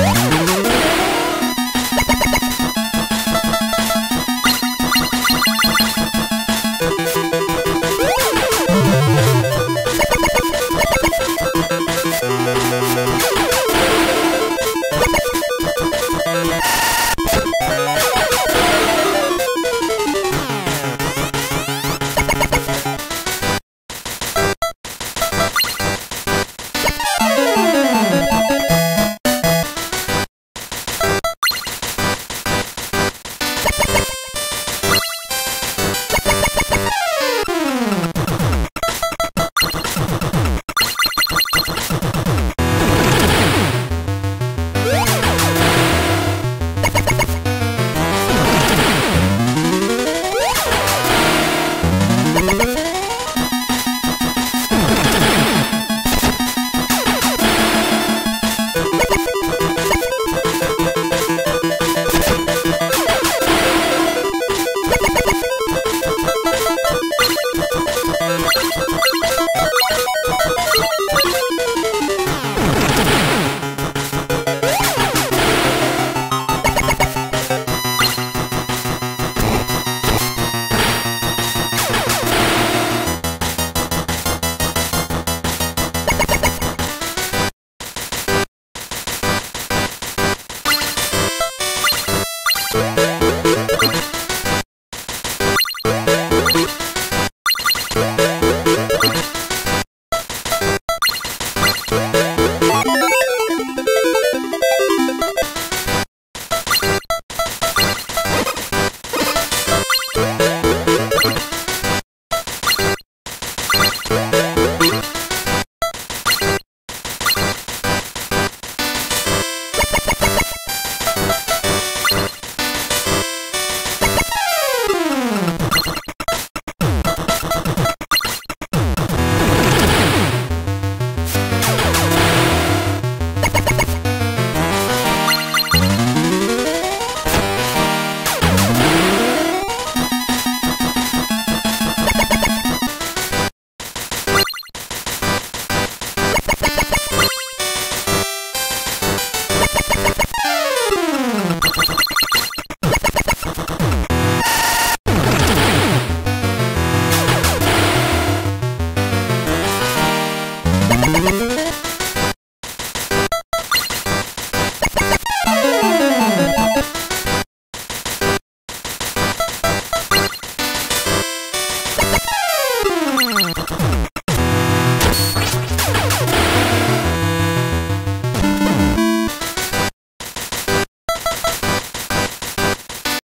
Woo!